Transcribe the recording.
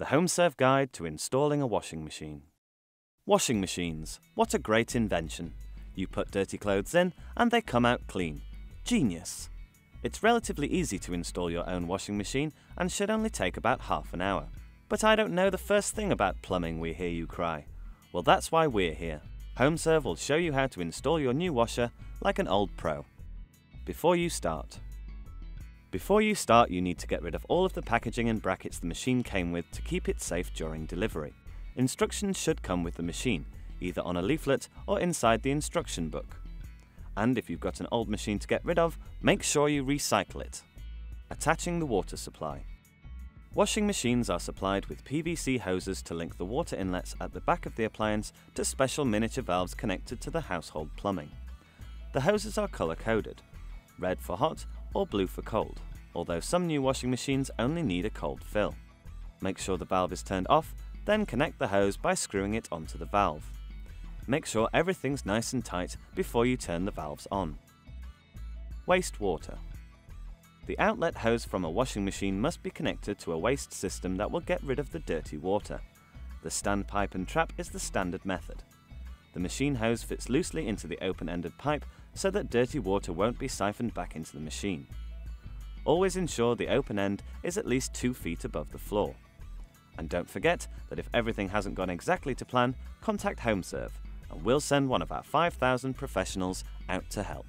The HomeServe Guide to Installing a Washing Machine. Washing machines, what a great invention. You put dirty clothes in and they come out clean. Genius! It's relatively easy to install your own washing machine and should only take about half an hour. But I don't know the first thing about plumbing, we hear you cry. Well, that's why we're here. HomeServe will show you how to install your new washer like an old pro. Before you start, before you start, you need to get rid of all of the packaging and brackets the machine came with to keep it safe during delivery. Instructions should come with the machine, either on a leaflet or inside the instruction book. And if you've got an old machine to get rid of, make sure you recycle it. Attaching the water supply. Washing machines are supplied with PVC hoses to link the water inlets at the back of the appliance to special miniature valves connected to the household plumbing. The hoses are colour coded, red for hot or blue for cold, although some new washing machines only need a cold fill. Make sure the valve is turned off, then connect the hose by screwing it onto the valve. Make sure everything's nice and tight before you turn the valves on. Waste water. The outlet hose from a washing machine must be connected to a waste system that will get rid of the dirty water. The standpipe and trap is the standard method. The machine hose fits loosely into the open-ended pipe so that dirty water won't be siphoned back into the machine. Always ensure the open end is at least 2 feet above the floor. And don't forget that if everything hasn't gone exactly to plan, contact HomeServe and we'll send one of our 5,000 professionals out to help.